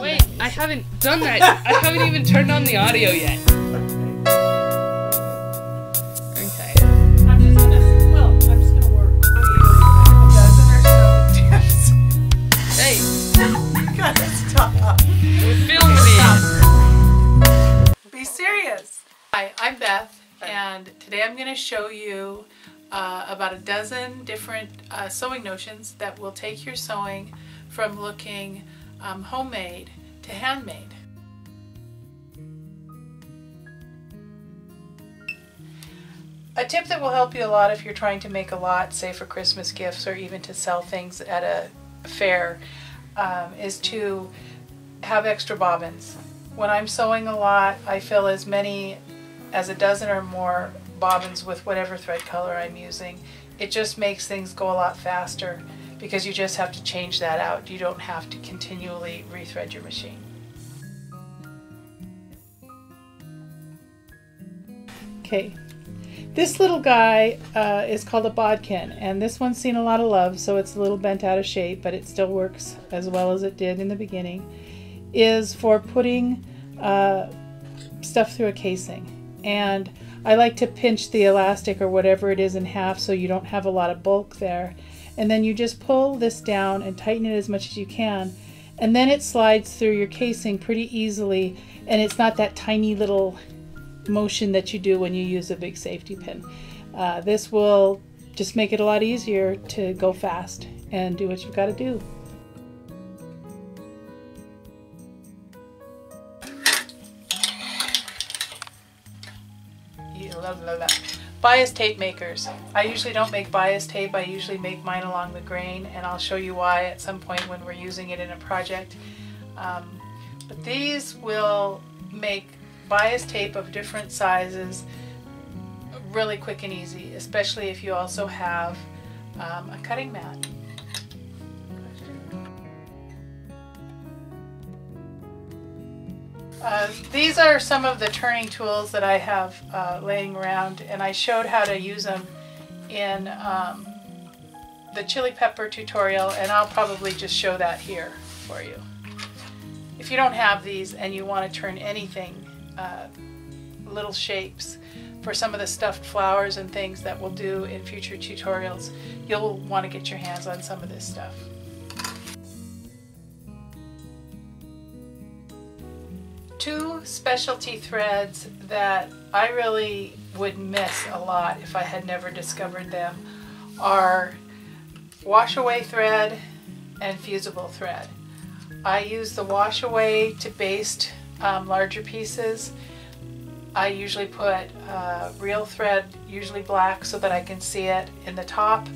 Wait, I haven't done that. I haven't even turned on the audio yet. Okay. I'm just gonna, well, I'm just gonna work a dozen or. Hey, You gotta stop. we're filming. Be serious. Hi, I'm Beth, and today I'm going to show you uh, about a dozen different uh, sewing notions that will take your sewing from looking um, homemade to handmade. A tip that will help you a lot if you're trying to make a lot, say for Christmas gifts or even to sell things at a fair, um, is to have extra bobbins. When I'm sewing a lot, I fill as many as a dozen or more bobbins with whatever thread color I'm using. It just makes things go a lot faster because you just have to change that out. You don't have to continually rethread your machine. Okay, this little guy uh, is called a bodkin, and this one's seen a lot of love, so it's a little bent out of shape, but it still works as well as it did in the beginning. Is for putting uh, stuff through a casing, and I like to pinch the elastic or whatever it is in half so you don't have a lot of bulk there, and then you just pull this down and tighten it as much as you can, and then it slides through your casing pretty easily, and it's not that tiny little motion that you do when you use a big safety pin. Uh, this will just make it a lot easier to go fast and do what you've got to do. Bias tape makers. I usually don't make bias tape, I usually make mine along the grain and I'll show you why at some point when we're using it in a project. Um, but these will make bias tape of different sizes really quick and easy, especially if you also have um, a cutting mat. Uh, these are some of the turning tools that I have uh, laying around and I showed how to use them in um, the chili pepper tutorial and I'll probably just show that here for you. If you don't have these and you want to turn anything uh, little shapes for some of the stuffed flowers and things that we'll do in future tutorials, you'll want to get your hands on some of this stuff. Two specialty threads that I really would miss a lot if I had never discovered them are wash away thread and fusible thread. I use the wash away to baste um, larger pieces. I usually put uh, real thread, usually black, so that I can see it in the top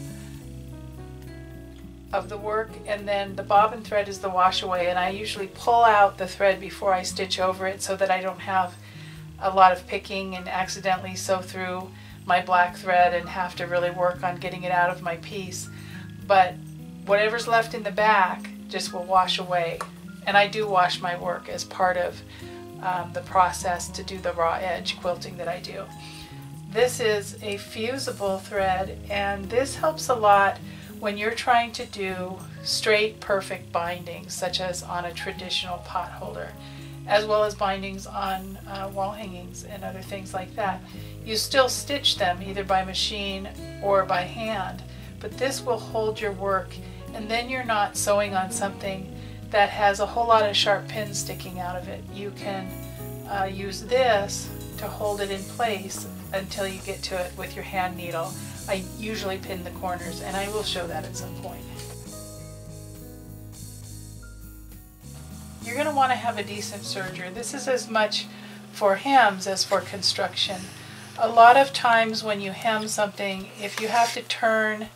of the work and then the bobbin thread is the wash away and I usually pull out the thread before I stitch over it so that I don't have a lot of picking and accidentally sew through my black thread and have to really work on getting it out of my piece but whatever's left in the back just will wash away and I do wash my work as part of um, the process to do the raw edge quilting that I do. This is a fusible thread and this helps a lot when you're trying to do straight perfect bindings such as on a traditional pot holder as well as bindings on uh, wall hangings and other things like that. You still stitch them either by machine or by hand but this will hold your work and then you're not sewing on something that has a whole lot of sharp pins sticking out of it. You can uh, use this to hold it in place until you get to it with your hand needle. I usually pin the corners and I will show that at some point. You're going to want to have a decent serger. This is as much for hems as for construction. A lot of times when you hem something, if you have to turn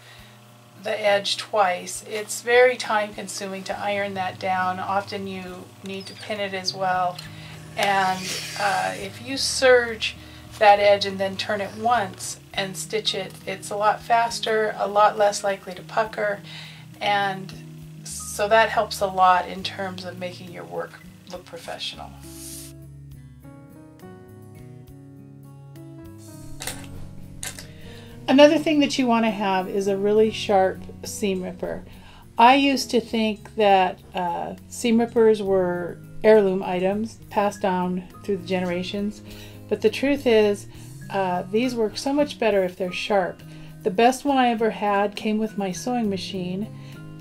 the edge twice. It's very time consuming to iron that down. Often you need to pin it as well. And uh, if you serge that edge and then turn it once and stitch it, it's a lot faster, a lot less likely to pucker. And so that helps a lot in terms of making your work look professional. Another thing that you want to have is a really sharp seam ripper. I used to think that uh, seam rippers were heirloom items passed down through the generations, but the truth is, uh, these work so much better if they're sharp. The best one I ever had came with my sewing machine,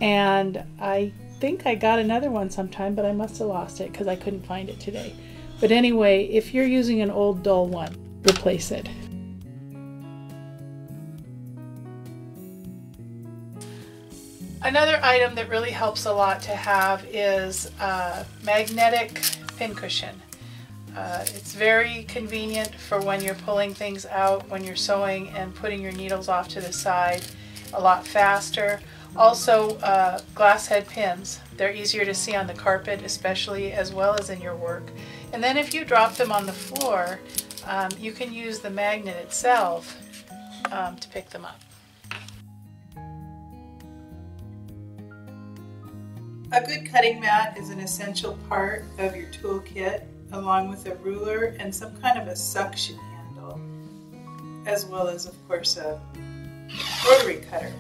and I think I got another one sometime, but I must have lost it because I couldn't find it today. But anyway, if you're using an old dull one, replace it. Another item that really helps a lot to have is a magnetic pincushion. Uh, it's very convenient for when you're pulling things out, when you're sewing and putting your needles off to the side a lot faster. Also, uh, glass head pins. They're easier to see on the carpet, especially as well as in your work. And then if you drop them on the floor, um, you can use the magnet itself um, to pick them up. A good cutting mat is an essential part of your toolkit along with a ruler and some kind of a suction handle as well as of course a rotary cutter.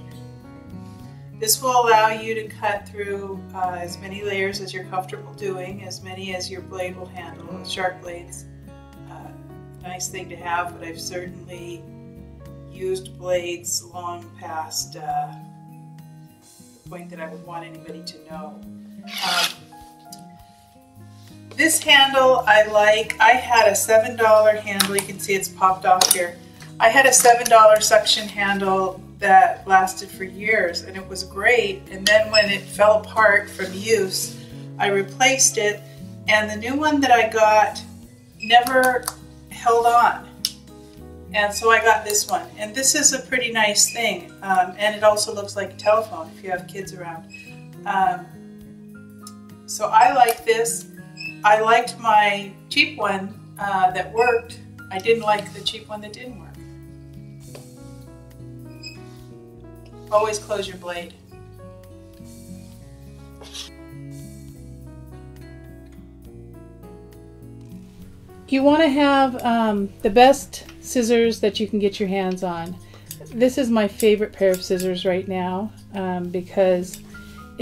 This will allow you to cut through uh, as many layers as you're comfortable doing, as many as your blade will handle. Sharp blades, uh, nice thing to have, but I've certainly used blades long past uh, point that I would want anybody to know. Um, this handle I like. I had a $7 handle. You can see it's popped off here. I had a $7 suction handle that lasted for years and it was great. And then when it fell apart from use, I replaced it and the new one that I got never held on. And so I got this one. And this is a pretty nice thing. Um, and it also looks like a telephone if you have kids around. Um, so I like this. I liked my cheap one uh, that worked. I didn't like the cheap one that didn't work. Always close your blade. You want to have um, the best scissors that you can get your hands on. This is my favorite pair of scissors right now um, because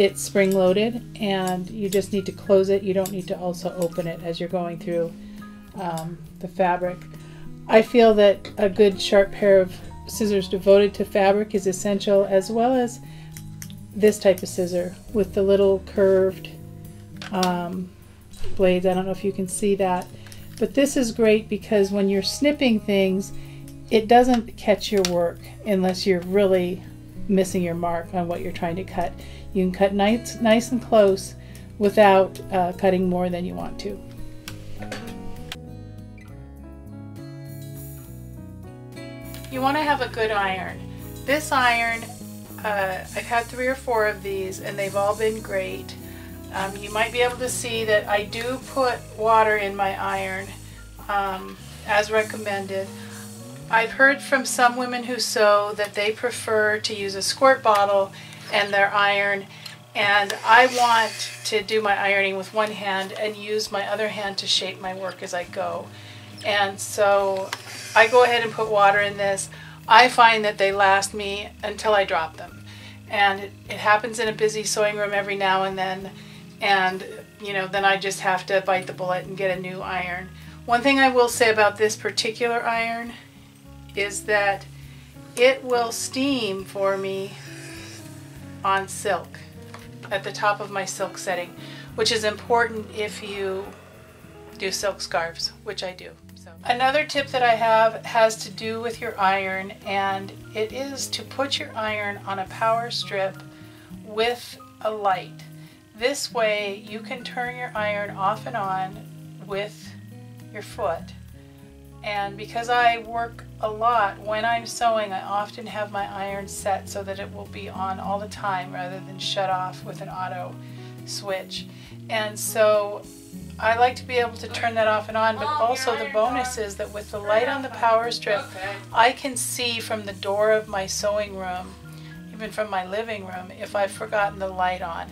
it's spring loaded and you just need to close it. You don't need to also open it as you're going through um, the fabric. I feel that a good sharp pair of scissors devoted to fabric is essential as well as this type of scissor with the little curved um, blades. I don't know if you can see that but this is great because when you're snipping things, it doesn't catch your work unless you're really missing your mark on what you're trying to cut. You can cut nice, nice and close without uh, cutting more than you want to. You want to have a good iron. This iron, uh, I've had three or four of these and they've all been great. Um, you might be able to see that I do put water in my iron um, as recommended. I've heard from some women who sew that they prefer to use a squirt bottle and their iron and I want to do my ironing with one hand and use my other hand to shape my work as I go. And so I go ahead and put water in this. I find that they last me until I drop them. And it, it happens in a busy sewing room every now and then and you know then I just have to bite the bullet and get a new iron. One thing I will say about this particular iron is that it will steam for me on silk at the top of my silk setting which is important if you do silk scarves which I do. So. Another tip that I have has to do with your iron and it is to put your iron on a power strip with a light. This way you can turn your iron off and on with your foot. And because I work a lot, when I'm sewing, I often have my iron set so that it will be on all the time rather than shut off with an auto switch. And so I like to be able to turn that off and on, but also the bonus is that with the light on the power strip, I can see from the door of my sewing room, even from my living room, if I've forgotten the light on.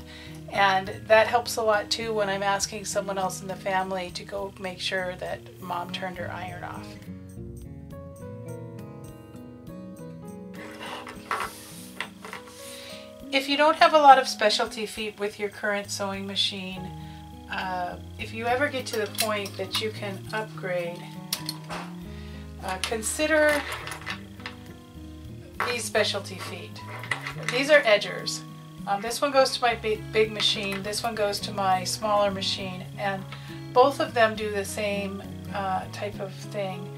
And that helps a lot too when I'm asking someone else in the family to go make sure that mom turned her iron off. if you don't have a lot of specialty feet with your current sewing machine, uh, if you ever get to the point that you can upgrade, uh, consider these specialty feet. These are edgers. Um, this one goes to my big, big machine, this one goes to my smaller machine, and both of them do the same uh, type of thing.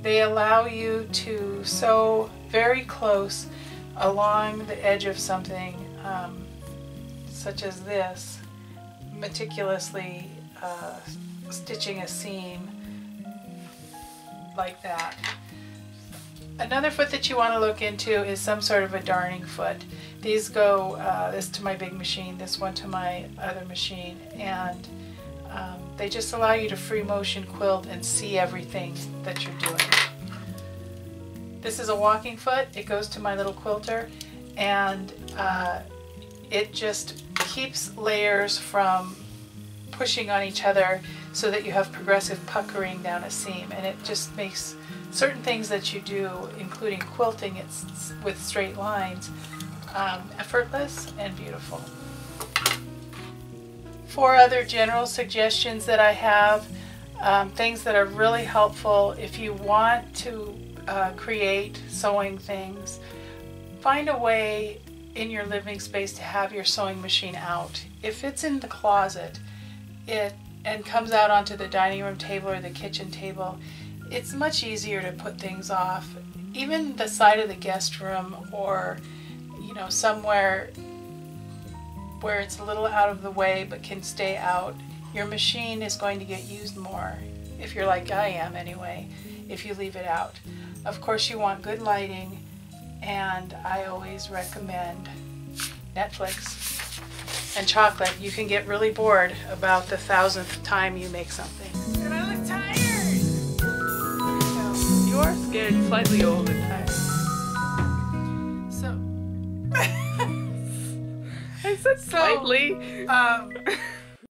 They allow you to sew very close along the edge of something, um, such as this, meticulously uh, stitching a seam like that. Another foot that you want to look into is some sort of a darning foot. These go, uh, this to my big machine, this one to my other machine, and um, they just allow you to free motion quilt and see everything that you're doing. This is a walking foot, it goes to my little quilter, and uh, it just keeps layers from pushing on each other so that you have progressive puckering down a seam, and it just makes certain things that you do, including quilting it's with straight lines, um, effortless and beautiful. Four other general suggestions that I have, um, things that are really helpful if you want to uh, create sewing things, find a way in your living space to have your sewing machine out. If it's in the closet it and comes out onto the dining room table or the kitchen table, it's much easier to put things off. Even the side of the guest room or, you know, somewhere where it's a little out of the way but can stay out, your machine is going to get used more, if you're like I am anyway, if you leave it out. Of course, you want good lighting, and I always recommend Netflix and chocolate. You can get really bored about the thousandth time you make something. And I look tired. You are scared slightly all the time. Slightly. um,